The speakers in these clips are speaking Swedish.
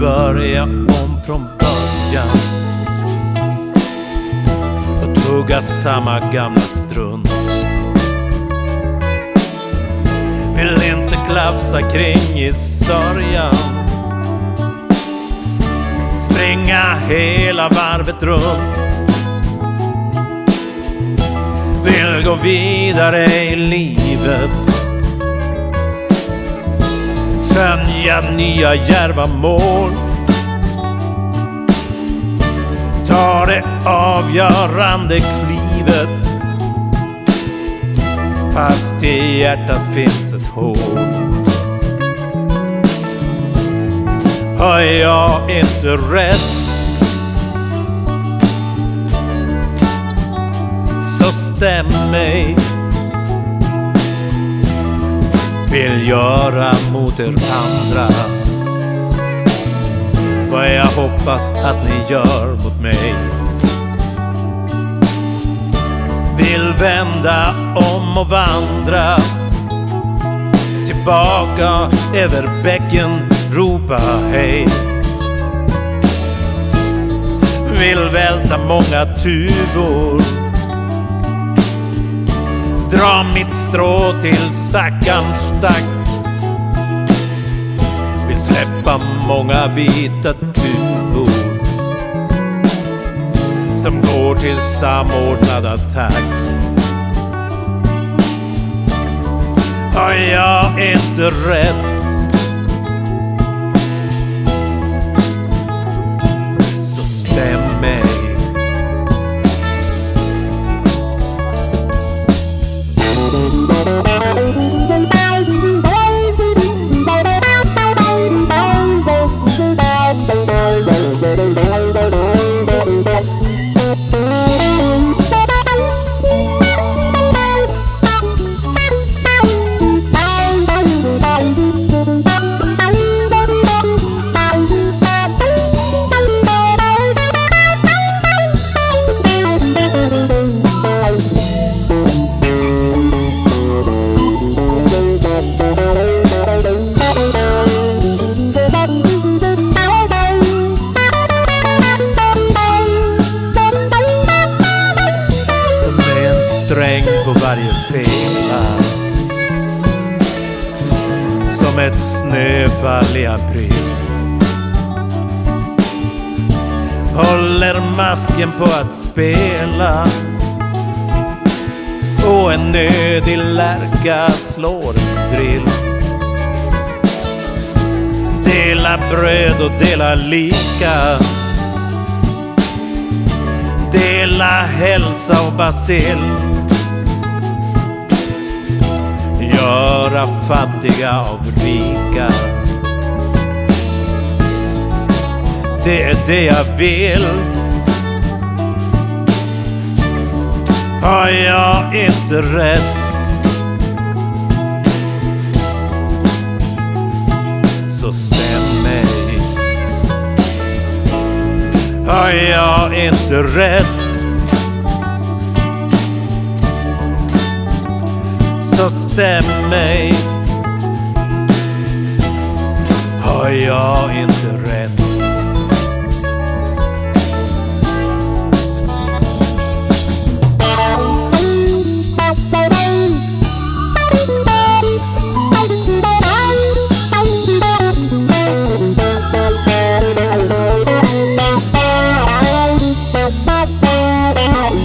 börja om från början och tugga samma gamla strunt. Vill inte klafsa kring i sörjan. Springa hela varvet runt. Vill gå vidare i livet tänja nya djärva mål. Ta det avgörande klivet fast i hjärtat finns ett hål. Har jag inte rätt så stäm mig. Vill göra mot er andra vad jag hoppas att ni gör mot mig. Vill vända om och vandra tillbaka över bäcken, ropa hej. Vill välta många tuvor dra mitt strå till stackarns stack. Vill släppa många vita duvor som går till samordnad attack. Har jag inte rätt en på varje fela. Som ett snöfall i april. Håller masken på att spela. Och en nödig lärka slår en drill. Dela bröd och dela lika. Dela hälsa och bacill. Göra fattiga av rika. Det är det jag vill. Har jag inte rätt? Så stäm mig. Har jag inte rätt? så stäm mig. Har jag inte rätt?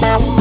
Bye.